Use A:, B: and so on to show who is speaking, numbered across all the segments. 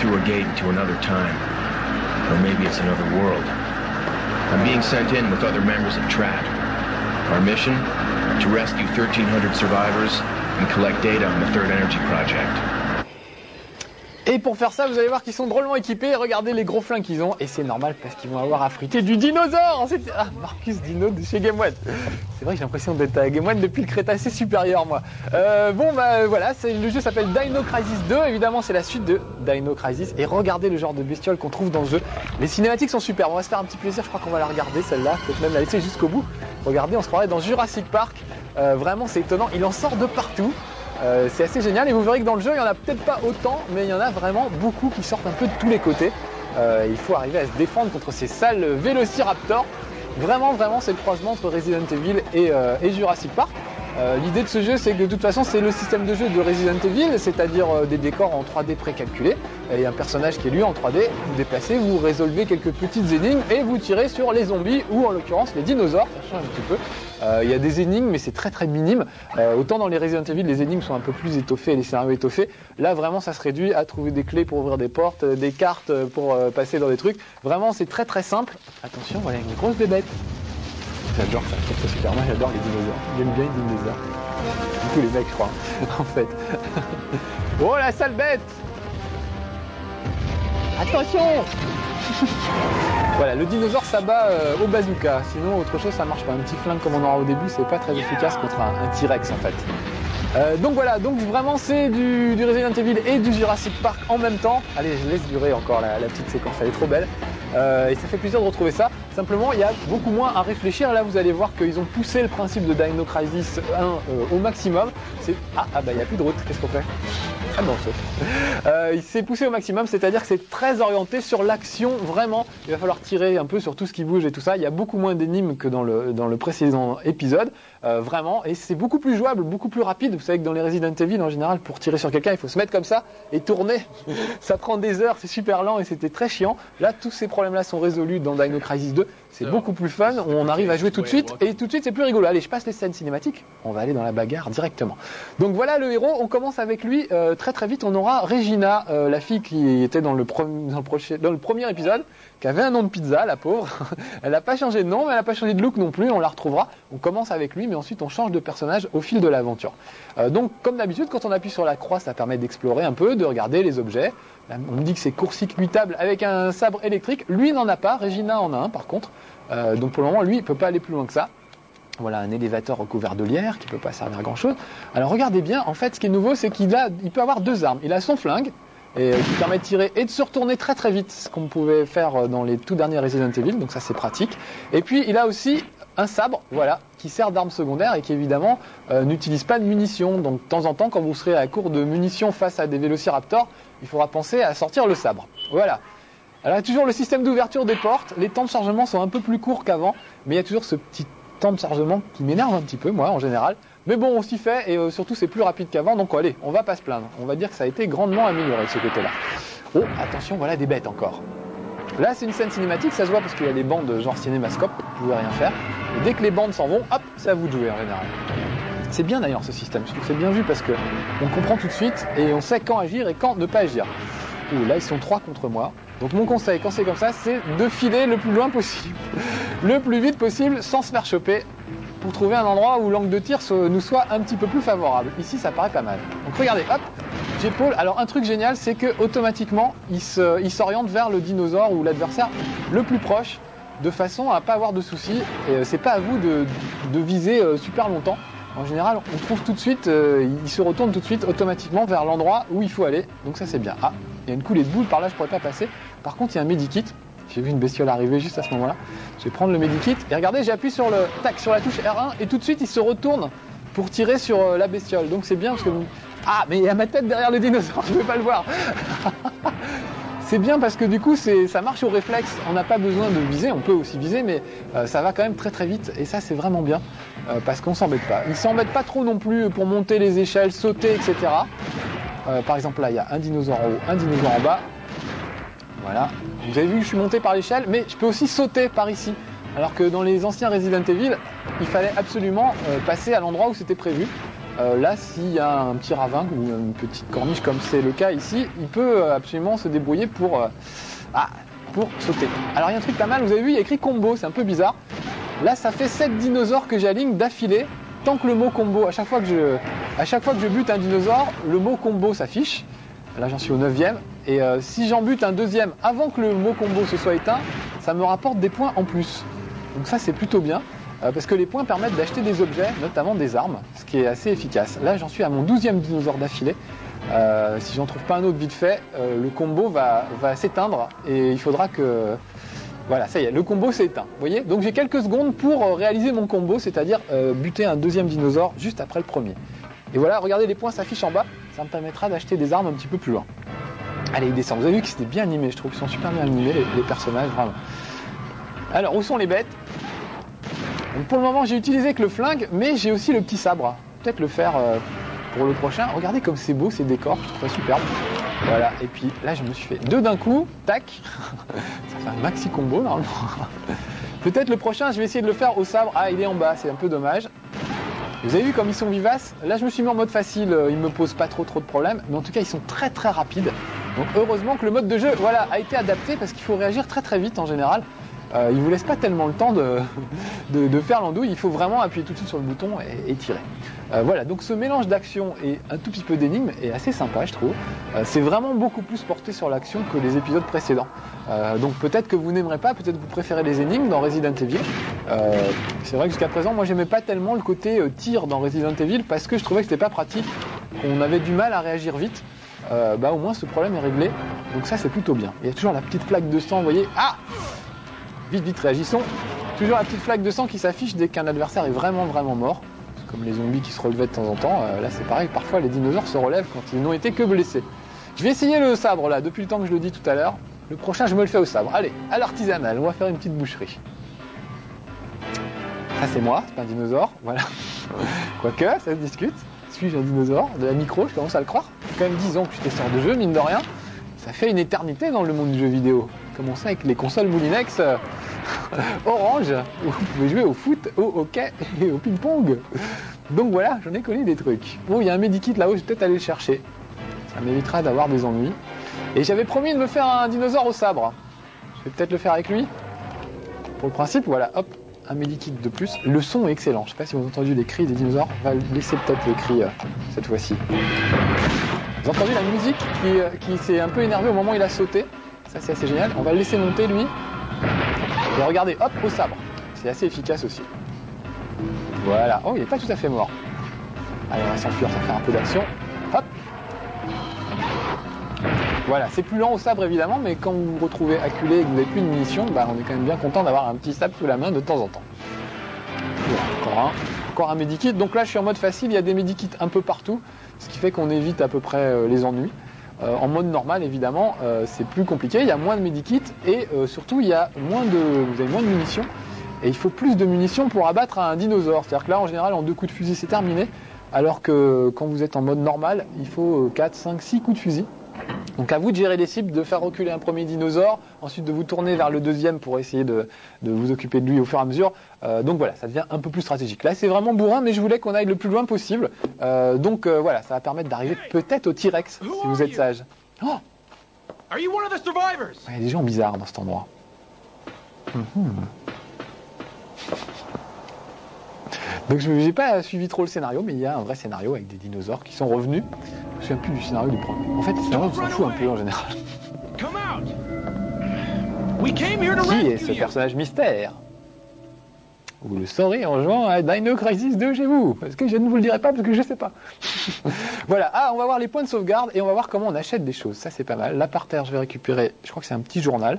A: through a gate into another time. Or maybe it's another world. I'm being sent in with other members of TRAT. Our mission? To rescue 1,300 survivors and collect data on the Third Energy Project.
B: Et pour faire ça, vous allez voir qu'ils sont drôlement équipés. Regardez les gros flingues qu'ils ont. Et c'est normal parce qu'ils vont avoir affrité du dinosaure. Ah, Marcus Dino de chez Game One. C'est vrai que j'ai l'impression d'être à Game One depuis le Crétacé supérieur, moi. Euh, bon, bah voilà, le jeu s'appelle Dino Crisis 2. Évidemment, c'est la suite de Dino Crisis. Et regardez le genre de bestiole qu'on trouve dans le jeu. Les cinématiques sont super. On va se faire un petit plaisir. Je crois qu'on va la regarder, celle-là. Peut-être même la laisser jusqu'au bout. Regardez, on se croirait dans Jurassic Park. Euh, vraiment, c'est étonnant. Il en sort de partout. Euh, c'est assez génial et vous verrez que dans le jeu il n'y en a peut-être pas autant mais il y en a vraiment beaucoup qui sortent un peu de tous les côtés. Euh, il faut arriver à se défendre contre ces sales vélociraptors. Vraiment vraiment c'est le croisement entre Resident Evil et, euh, et Jurassic Park. Euh, L'idée de ce jeu c'est que de toute façon c'est le système de jeu de Resident Evil, c'est-à-dire euh, des décors en 3D précalculés et un personnage qui est lui en 3D, vous déplacez, vous résolvez quelques petites énigmes et vous tirez sur les zombies ou en l'occurrence les dinosaures, ça change un petit peu. Euh, Il y a des énigmes, mais c'est très très minime. Autant dans les Resident Evil, les énigmes sont un peu plus étoffées, les scénarios étoffés. Là, vraiment, ça se réduit à trouver des clés pour ouvrir des portes, des cartes pour passer dans des trucs. Vraiment, c'est très très simple. Attention, voilà une grosse bébête. J'adore ça, ça super. Moi, j'adore les dinosaures. J'aime bien les dinosaures. Tous les mecs, je crois, en fait. oh la sale bête Attention Voilà, le dinosaure s'abat euh, au bazooka. Sinon, autre chose, ça marche pas. Un petit flingue comme on aura au début, c'est pas très efficace contre un, T-Rex en fait. Euh, donc voilà, donc vraiment c'est du, du Resident Evil et du Jurassic Park en même temps. Allez, je laisse durer encore la petite séquence, elle est trop belle. Euh, et ça fait plaisir de retrouver ça. Simplement, il y a beaucoup moins à réfléchir. Là, vous allez voir qu'ils ont poussé le principe de Dino Crisis 1 euh, au maximum. C'est ah, ah bah il n'y a plus de route. Qu'est-ce qu'on fait? Ah non. Euh, il s'est poussé au maximum, c'est-à-dire que c'est très orienté sur l'action. Vraiment, il va falloir tirer un peu sur tout ce qui bouge et tout ça. Il y a beaucoup moins d'énigmes que dans le dans le précédent épisode. Euh, vraiment, et c'est beaucoup plus jouable, beaucoup plus rapide. Vous savez que dans les Resident Evil, en général, pour tirer sur quelqu'un, il faut se mettre comme ça et tourner. ça prend des heures, c'est super lent et c'était très chiant. Là, tous ces problèmes-là sont résolus dans Dino Crisis 2. C'est beaucoup plus fun, on arrive à jouer tout de suite et tout de suite c'est plus rigolo. Allez, je passe les scènes cinématiques, on va aller dans la bagarre directement. Donc voilà le héros, on commence avec lui euh, très très vite. On aura Regina, euh, la fille qui était dans le, pre- dans, le proche- dans le premier épisode, qui avait un nom de pizza, la pauvre. elle n'a pas changé de nom, mais elle n'a pas changé de look non plus, on la retrouvera. On commence avec lui, mais ensuite on change de personnage au fil de l'aventure. Euh, donc comme d'habitude, quand on appuie sur la croix, ça permet d'explorer un peu, de regarder les objets. On me dit que c'est court-circuitable avec un sabre électrique. Lui n'en a pas, Regina en a un par contre. Euh, donc pour le moment, lui, il peut pas aller plus loin que ça. Voilà un élévateur recouvert de lierre qui peut pas servir à grand chose. Alors regardez bien, en fait, ce qui est nouveau, c'est qu'il peut avoir deux armes. Il a son flingue euh, qui permet de tirer et de se retourner très très vite, ce qu'on pouvait faire euh, dans les tout derniers Resident Evil. Donc ça, c'est pratique. Et puis il a aussi un sabre, voilà, qui sert d'arme secondaire et qui évidemment n'utilise pas de munitions. Donc de temps en temps, quand vous serez à court de munitions face à des vélociraptors, il faudra penser à sortir le sabre. Voilà. Alors, il y a toujours le système d'ouverture des portes. Les temps de chargement sont un peu plus courts qu'avant, mais il y a toujours ce petit temps de chargement qui m'énerve un petit peu, moi, en général. Mais bon, on s'y fait et euh, surtout, c'est plus rapide qu'avant. Donc, allez, on va pas se plaindre. On va dire que ça a été grandement amélioré de ce côté-là. Oh, attention, voilà des bêtes encore. Là, c'est une scène cinématique, ça se voit parce qu'il y a les bandes genre cinémascope, vous pouvez rien faire. Et dès que les bandes s'en vont, hop, c'est à vous de jouer en général. C'est bien d'ailleurs ce système, je trouve c'est bien vu parce que on comprend tout de suite et on sait quand agir et quand ne pas agir. Ouh, là ils sont trois contre moi. Donc mon conseil quand c'est comme ça, c'est de filer le plus loin possible, le plus vite possible sans se faire choper pour trouver un endroit où l'angle de tir nous soit un petit peu plus favorable. Ici ça paraît pas mal. Donc regardez, hop, j'épaule. Alors un truc génial, c'est que automatiquement il s'oriente vers le dinosaure ou l'adversaire le plus proche de façon à pas avoir de soucis. Et euh, c'est pas à vous de, de viser euh, super longtemps. En général, on trouve tout de suite, euh, il se retourne tout de suite automatiquement vers l'endroit où il faut aller. Donc ça c'est bien. Ah, il y a une coulée de boule par là, je pourrais pas passer. Par contre, il y a un medikit. J'ai vu une bestiole arriver juste à ce moment-là. Je vais prendre le medikit et regardez, j'appuie sur le tac sur la touche R1 et tout de suite il se retourne pour tirer sur euh, la bestiole. Donc c'est bien parce que ah, mais il y a ma tête derrière le dinosaure, je ne peux pas le voir. C'est bien parce que du coup, ça marche au réflexe. On n'a pas besoin de viser, on peut aussi viser, mais euh, ça va quand même très très vite. Et ça, c'est vraiment bien euh, parce qu'on s'embête pas. Il s'embête pas trop non plus pour monter les échelles, sauter, etc. Euh, par exemple, là, il y a un dinosaure en haut, un dinosaure en bas. Voilà. Vous avez vu, je suis monté par l'échelle, mais je peux aussi sauter par ici. Alors que dans les anciens Resident Evil, il fallait absolument passer à l'endroit où c'était prévu. Euh, là, s'il y a un petit ravin ou une petite corniche comme c'est le cas ici, il peut euh, absolument se débrouiller pour, euh, ah, pour sauter. Alors il y a un truc pas mal, vous avez vu, il y a écrit combo, c'est un peu bizarre. Là, ça fait 7 dinosaures que j'aligne d'affilée, tant que le mot combo, à chaque fois que je, bute un dinosaure, le mot combo s'affiche. Là, j'en suis au 9 Et si j'en bute un deuxième avant que le mot combo se soit éteint, ça me rapporte des points en plus. Donc ça, c'est plutôt bien. Euh, parce que les points permettent d'acheter des objets, notamment des armes, ce qui est assez efficace. Là, j'en suis à mon 12e dinosaure d'affilée. Euh, si j'en trouve pas un autre vite fait, euh, le combo va, s'éteindre et il faudra que. Voilà, ça y est, le combo s'est éteint. Vous voyez? Donc j'ai quelques secondes pour réaliser mon combo, c'est-à-dire buter un deuxième dinosaure juste après le premier. Et voilà, regardez, les points s'affichent en bas. Ça me permettra d'acheter des armes un petit peu plus loin. Allez, il descend. Vous avez vu que c'était bien animé, je trouve qu'ils sont super bien animés, les personnages, vraiment. Alors, où sont les bêtes? Donc, Pour le moment, j'ai utilisé que le flingue, mais j'ai aussi le petit sabre. Peut-être le faire euh, pour le prochain. Regardez comme c'est beau ces décors, je trouve ça superbe. Voilà, et puis là, je me suis fait deux d'un coup, tac. ça fait un maxi combo normalement. Peut-être le prochain, je vais essayer de le faire au sabre. Ah, il est en bas, c'est un peu dommage. Vous avez vu comme ils sont vivaces? Là, je me suis mis en mode facile, euh, ils me posent pas trop trop de problèmes, mais en tout cas, ils sont très très rapides. Donc heureusement que le mode de jeu, voilà, a été adapté parce qu'il faut réagir très très vite en général. Euh, il vous laisse pas tellement le temps de, de, faire l'andouille, il faut vraiment appuyer tout de suite sur le bouton et, tirer. Euh, voilà, donc ce mélange d'action et un tout petit peu d'énigme est assez sympa, je trouve. Euh, c'est vraiment beaucoup plus porté sur l'action que les épisodes précédents. Euh, donc peut-être que vous n'aimerez pas, peut-être que vous préférez les énigmes dans Resident Evil. C'est vrai que jusqu'à présent, moi j'aimais pas tellement le côté tir dans Resident Evil parce que je trouvais que c'était pas pratique, qu'on avait du mal à réagir vite. Bah au moins ce problème est réglé, donc ça c'est plutôt bien. Il y a toujours la petite flaque de sang, vous voyez. Ah Vite, vite, réagissons. Toujours la petite flaque de sang qui s'affiche dès qu'un adversaire est vraiment, vraiment mort. Comme les zombies qui se relevaient de temps en temps. Euh, là, c'est pareil. Parfois, les dinosaures se relèvent quand ils n'ont été que blessés. Je vais essayer le sabre là, depuis le temps que je le dis tout à l'heure. Le prochain, je me le fais au sabre. Allez, à l'artisanal, on va faire une petite boucherie. Ça, c'est moi, c'est pas un dinosaure. Voilà. Quoique, ça se discute. Suis-je un dinosaure De la micro, je commence à le croire. Quand même 10 ans que je suis testeur de jeu, mine de rien. Ça fait une éternité dans le monde du jeu vidéo. Commencé avec les consoles Moulinex euh, Orange, où vous pouvez jouer au foot, au hockey et au ping-pong. Donc voilà, j'en ai connu des trucs. Bon, il y a un medikit là-haut, je vais peut-être aller le chercher. Ça m'évitera d'avoir des ennuis. Et j'avais promis de me faire un dinosaure au sabre. Je vais peut-être le faire avec lui. Pour le principe, voilà, hop, un medikit de plus. Le son est excellent. Je sais pas si vous avez entendu les cris des dinosaures. On va laisser peut-être les cris euh, cette fois-ci. Vous entendu la musique qui, euh, qui s'est un peu énervée au moment où il a sauté. Ça, c'est assez génial. On va le laisser monter, lui. Et regardez, hop, au sabre. C'est assez efficace aussi. Voilà. Oh, il n'est pas tout à fait mort. Allez, on va s'enfuir, ça faire un peu d'action. Hop. Voilà, c'est plus lent au sabre évidemment, mais quand vous vous retrouvez acculé et que vous n'avez plus de munitions, bah, on est quand même bien content d'avoir un petit sabre sous la main de temps en temps. Encore un. Encore un medikit. Donc là, je suis en mode facile, il y a des medikits un peu partout, ce qui fait qu'on évite à peu près euh, les ennuis. Euh, en mode normal, évidemment, euh, c'est plus compliqué. Il y a moins de medikits et euh, surtout, il y a moins de, vous avez moins de munitions. Et il faut plus de munitions pour abattre un dinosaure. C'est-à-dire que là, en général, en deux coups de fusil, c'est terminé. Alors que quand vous êtes en mode normal, il faut euh, 4, 5, 6 coups de fusil. Donc à vous de gérer les cibles, de faire reculer un premier dinosaure, ensuite de vous tourner vers le deuxième pour essayer de, de vous occuper de lui au fur et à mesure. Euh, donc voilà, ça devient un peu plus stratégique. Là c'est vraiment bourrin, mais je voulais qu'on aille le plus loin possible. Euh, donc euh, voilà, ça va permettre d'arriver peut-être au T-Rex, si vous êtes sage. Oh
C: Are you one of the survivors?
B: Il y a des gens bizarres dans cet endroit. Mhm. Donc je n'ai pas suivi trop le scénario, mais il y a un vrai scénario avec des dinosaures qui sont revenus. Je me souviens plus du scénario du premier. En fait, le scénario, on s'en fout un peu en général. Qui est ce personnage mystère? Vous le saurez en jouant à Dino Crisis 2 chez vous. Parce que je ne vous le dirai pas parce que je ne sais pas. voilà. Ah, on va voir les points de sauvegarde et on va voir comment on achète des choses. Ça, c'est pas mal. Là, par terre, je vais récupérer, je crois que c'est un petit journal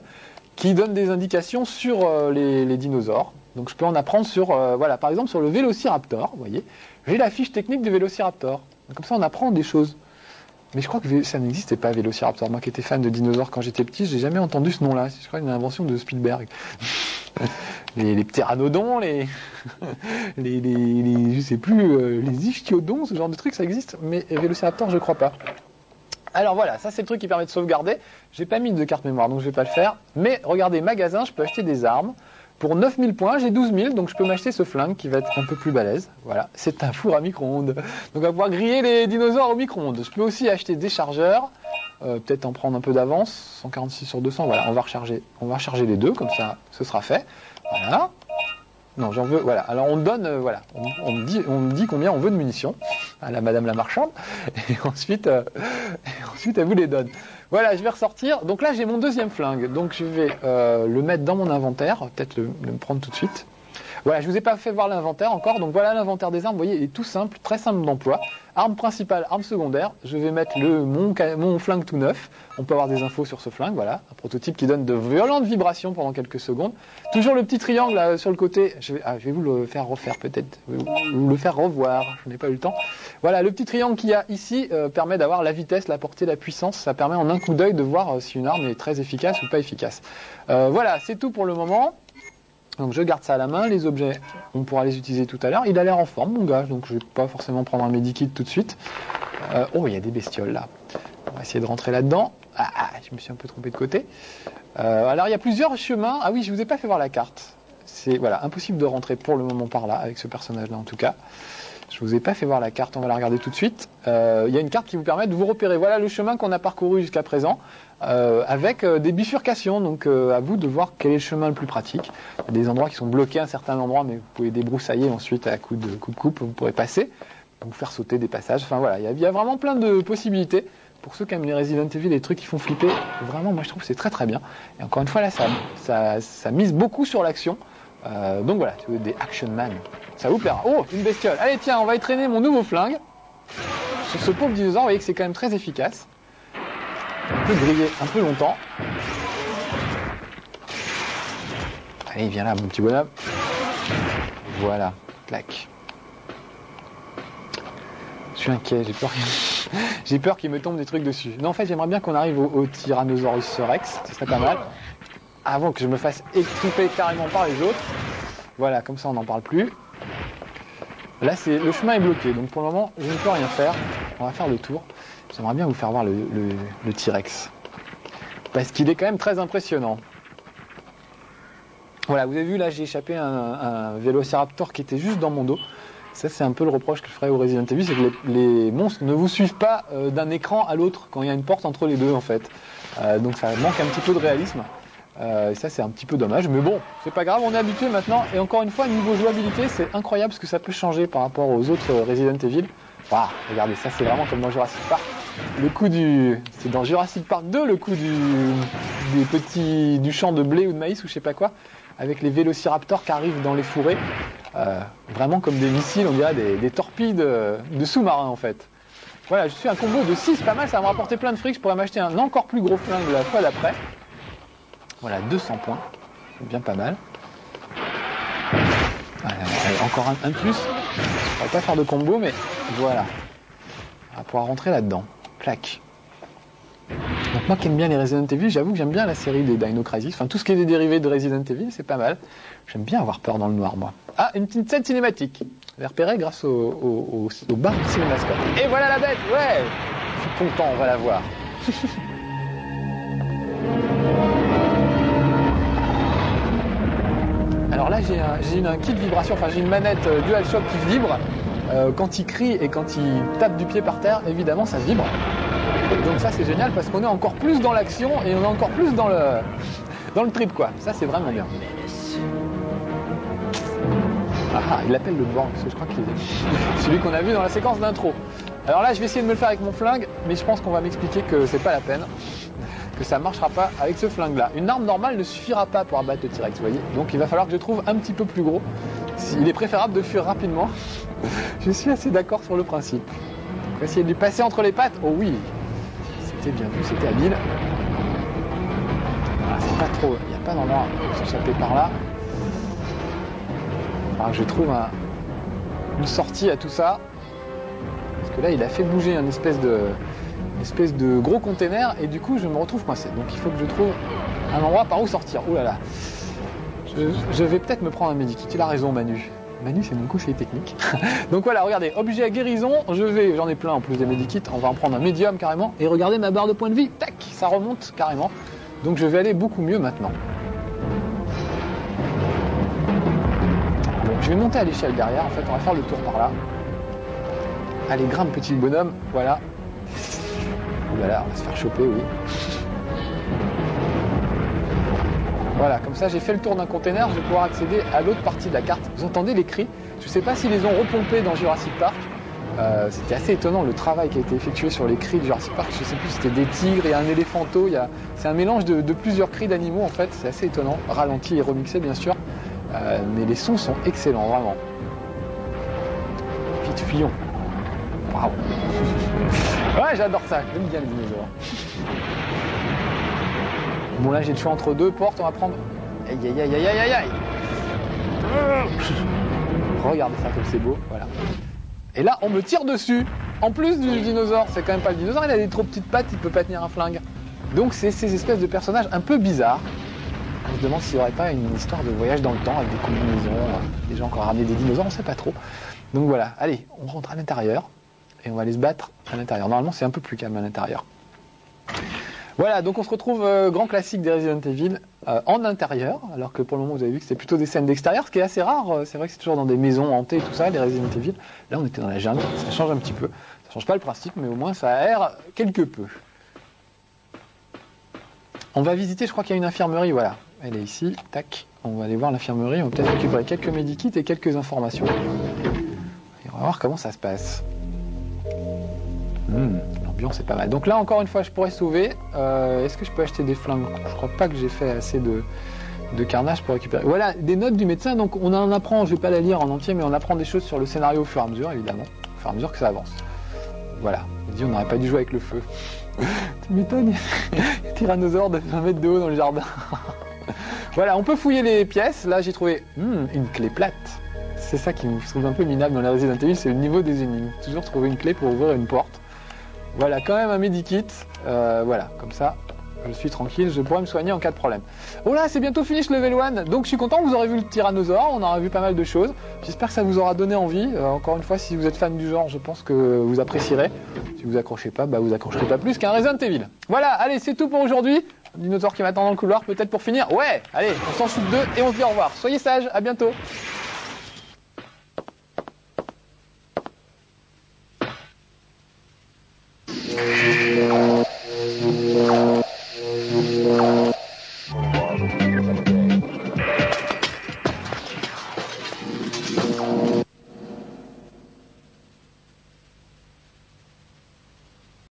B: qui donne des indications sur euh, les, dinosaures. Donc, je peux en apprendre sur, euh, voilà, par exemple, sur le Vélociraptor. Vous voyez, j'ai la fiche technique du Vélociraptor. Comme ça, on apprend des choses. Mais je crois que ça n'existait pas, Vélociraptor. Moi qui étais fan de dinosaures quand j'étais petit, j'ai jamais entendu ce nom-là. Je crois une invention de Spielberg. les, pteranodons, les, les, les, les- sais plus, euh, les ce genre de truc, ça existe. Mais Vélociraptor, je crois pas. Alors voilà, ça c'est le truc qui permet de sauvegarder. J'ai pas mis de carte mémoire, donc je vais pas le faire. Mais regardez, magasin, je peux acheter des armes. Pour 9000 points, j'ai 12 000, donc je peux m'acheter ce flingue qui va être un peu plus balèze. Voilà, c'est un four à micro-ondes. Donc on va pouvoir griller les dinosaures au micro-ondes. Je peux aussi acheter des chargeurs, euh, peut-être en prendre un peu d'avance, 146 sur 200. Voilà, on va recharger, on va recharger les deux, comme ça, ce sera fait. Voilà. Non, j'en veux. Voilà. Alors on donne, euh, voilà, on, me dit combien on veut de munitions à la Madame la marchande, et ensuite, euh, ensuite elle vous les donne. Voilà, je vais ressortir. Donc là, j'ai mon deuxième flingue. Donc je vais euh, le mettre dans mon inventaire. Peut-être le, le prendre tout de suite. Voilà, je vous ai pas fait voir l'inventaire encore. Donc voilà l'inventaire des armes. Vous voyez, il est tout simple, très simple d'emploi. Arme principale, arme secondaire. Je vais mettre le, mon, mon flingue tout neuf. On peut avoir des infos sur ce flingue. Voilà, un prototype qui donne de violentes vibrations pendant quelques secondes. Toujours le petit triangle là, sur le côté. Je vais, ah, je vais vous le faire refaire peut-être. Le faire revoir. Je n'ai pas eu le temps. Voilà, le petit triangle qu'il y a ici euh, permet d'avoir la vitesse, la portée, la puissance. Ça permet en un coup d'œil de voir euh, si une arme est très efficace ou pas efficace. Euh, voilà, c'est tout pour le moment. Donc je garde ça à la main, les objets, on pourra les utiliser tout à l'heure. Il a l'air en forme, mon gars, donc je vais pas forcément prendre un medikit tout de suite. Euh, oh, il y a des bestioles là. On va essayer de rentrer là-dedans. Ah, ah, je me suis un peu trompé de côté. Euh, alors il y a plusieurs chemins. Ah oui, je vous ai pas fait voir la carte. C'est voilà, impossible de rentrer pour le moment par là, avec ce personnage-là en tout cas. Je vous ai pas fait voir la carte, on va la regarder tout de suite. Euh, Il y a une carte qui vous permet de vous repérer. Voilà le chemin qu'on a parcouru jusqu'à présent, euh, avec euh, des bifurcations. Donc à vous de voir quel est le chemin le plus pratique. Il y a des endroits qui sont bloqués à un certain endroit, mais vous pouvez débroussailler ensuite à coup de coup de coupe, vous pourrez passer, vous faire sauter des passages. Enfin voilà, il y a, il y a vraiment plein de possibilités. Pour ceux qui aiment les Resident Evil, les trucs qui font flipper, vraiment, moi je trouve que c'est très très bien. Et encore une fois, là, ça, ça, ça mise beaucoup sur l'action. Euh, donc voilà, tu veux des action man. Ça vous plaira. Oh, une bestiole. Allez, tiens, on va entraîner mon nouveau flingue. Sur ce pauvre dinosaure, vous voyez que c'est quand même très efficace. On peut griller un peu longtemps. Allez, viens là, mon petit bonhomme. Voilà, clac. Je suis inquiet, j'ai peur, j'ai peur qu'il me tombe des trucs dessus. Non, en fait, j'aimerais bien qu'on arrive au, au Tyrannosaurus Rex, ce serait pas mal. Avant que je me fasse étriper carrément par les autres. Voilà, comme ça on n'en parle plus. Là, c'est le chemin est bloqué, donc pour le moment, je ne peux rien faire. On va faire le tour. J'aimerais bien vous faire voir le, T-Rex. Parce qu'il est quand même très impressionnant. Voilà, vous avez vu, là, j'ai échappé un, un Vélociraptor qui était juste dans mon dos. Ça, c'est un peu le reproche que je ferais au Resident Evil, c'est que les, les monstres ne vous suivent pas euh, d'un écran à l'autre quand il y a une porte entre les deux, en fait. Euh, donc ça manque un petit peu de réalisme. Euh, ça, c'est un petit peu dommage, mais bon, c'est pas grave, on est habitué maintenant. Et encore une fois, niveau jouabilité, c'est incroyable ce que ça peut changer par rapport aux autres euh, Resident Evil. Regardez, ça, c'est vraiment comme dans Jurassic Park. Le coup du. C'est dans Jurassic Park 2, le coup du. des du champ de blé ou de maïs ou je sais pas quoi, avec les vélociraptors qui arrivent dans les fourrés. Euh, vraiment comme des missiles, on dirait des, torpilles de, de sous-marins en fait. Voilà, je suis un combo de 6, pas mal, ça va me rapporter plein de fric. Je pourrais m'acheter un encore plus gros flingue la fois d'après. Voilà, 200 points. Bien pas mal. Encore un, un plus. Ne pourrais pas faire de combo, mais voilà. On va pouvoir rentrer là-dedans. Clac. Donc moi qui aime bien les Resident Evil, j'avoue que j'aime bien la série des Dino Crisis. Enfin, tout ce qui est des dérivés de Resident Evil, c'est pas mal. J'aime bien avoir peur dans le noir, moi. Ah, une petite scène cinématique. Je l'ai repérée grâce au, au bar du cinémascope. Et voilà la bête, ouais Je suis content, on va la voir. j'ai un, un kit vibration, enfin j'ai une manette euh, DualShock qui vibre. Euh, quand il crie et quand il tape du pied par terre, évidemment, ça vibre. Donc ça, c'est génial parce qu'on est encore plus dans l'action et on est encore plus dans le, dans le trip, quoi. Ça, c'est vraiment bien. Ah, ah, il appelle le bord, parce que je crois que c'est celui qu'on a vu dans la séquence d'intro. Alors là, je vais essayer de me le faire avec mon flingue, mais je pense qu'on va m'expliquer que c'est pas la peine, que ça marchera pas avec ce flingue-là. Une arme normale ne suffira pas pour abattre le T-Rex, vous voyez. Donc il va falloir que je trouve un petit peu plus gros. Il est préférable de fuir rapidement. je suis assez d'accord sur le principe. On essayer de lui passer entre les pattes. Oh oui, c'était bien vu, c'était habile. Ah, c'est pas trop, il n'y a pas d'endroit pour s'échapper par là. Je trouve un- une sortie à tout ça. Parce que là, il a fait bouger un espèce de, espèce de gros container et du coup, je me retrouve coincé. Donc, il faut que je trouve un endroit par où sortir. Oh là là. Je, vais peut-être me prendre un medikit. Il a raison, Manu. Manu, c'est mon conseiller technique. Donc voilà, regardez, objet à guérison, je vais, j'en ai plein en plus des medikits, on va en prendre un médium carrément. Et regardez ma barre de points de vie, tac, ça remonte carrément. Donc je vais aller beaucoup mieux maintenant. Je vais monter à l'échelle derrière, en fait, on va faire le tour par là. Allez, grimpe petit bonhomme, voilà. Voilà, on va se faire choper, oui. Voilà, comme ça j'ai fait le tour d'un container, je vais pouvoir accéder à l'autre partie de la carte. Vous entendez les cris Je ne sais pas s'ils les ont repompés dans Jurassic Park. Euh, c'était assez étonnant le travail qui a été effectué sur les cris de Jurassic Park. Je ne sais plus si c'était des tigres, a un éléphanto, a... c'est un mélange de, de plusieurs cris d'animaux en fait, c'est assez étonnant, ralenti et remixé bien sûr. Euh, mais les sons sont excellents, vraiment. Vite, fuyons. Waouh. Ouais, j'adore ça, j'aime bien les dinosaures. Bon, là, j'ai le choix entre deux portes, on va prendre. Aïe, aïe, aïe, aïe, aïe, aïe, aïe. Regardez ça comme c'est beau, voilà. Et là, on me tire dessus. En plus du dinosaure, c'est quand même pas le dinosaure, il a des trop petites pattes, il peut pas tenir un flingue. Donc, c'est ces espèces de personnages un peu bizarres. On se demande s'il n'y aurait pas une histoire de voyage dans le temps avec des combinaisons, des gens qui ont ramené des dinosaures, on sait pas trop. Donc voilà, allez, on rentre à l'intérieur et on va aller se battre à l'intérieur. Normalement, c'est un peu plus calme à l'intérieur. Voilà, donc on se retrouve euh, grand classique des Resident Evil euh, en intérieur, alors que pour le moment vous avez vu que c'était plutôt des scènes d'extérieur, ce qui est assez rare. euh, c'est vrai que c'est toujours dans des maisons hantées et tout ça, les Resident Evil. Là, on était dans la jungle, ça change un petit peu. Ça change pas le principe, mais au moins ça aère quelque peu. On va visiter, je crois qu'il y a une infirmerie, voilà. Elle est ici, tac. On va aller voir l'infirmerie, on va peut-être récupérer quelques médikits et quelques informations. Et on va voir comment ça se passe. Hmm, L'ambiance est pas mal. Donc là, encore une fois, je pourrais sauver. Euh, Est-ce que je peux acheter des flingues? Je crois pas que j'ai fait assez de, carnage pour récupérer. Voilà, des notes du médecin. Donc on en apprend, je vais pas la lire en entier, mais on apprend des choses sur le scénario au fur et à mesure, évidemment. Au fur et à mesure que ça avance. Voilà. Il on n'aurait pas dû jouer avec le feu. tu m'étonnes, tyrannosaure de 20 mètres de haut dans le jardin. voilà, on peut fouiller les pièces. Là, j'ai trouvé hmm, une clé plate. C'est ça qui me trouve un peu minable dans la Resident Evil, c'est le niveau des énigmes. Toujours trouver une clé pour ouvrir une porte. Voilà, quand même un medikit. Euh, voilà, comme ça, je suis tranquille, je pourrais me soigner en cas de problème. Oh là, c'est bientôt fini ce level 1, donc je suis content, vous aurez vu le tyrannosaure, on aura vu pas mal de choses. J'espère que ça vous aura donné envie. Euh, encore une fois, si vous êtes fan du genre, je pense que vous apprécierez. Si vous accrochez pas, bah vous accrocherez pas plus qu'un Resident Evil. Voilà, allez, c'est tout pour aujourd'hui. Dinosaure qui m'attend dans le couloir, peut-être pour finir. Ouais, allez, on s'en shoot deux et on se dit au revoir. Soyez sages, à bientôt.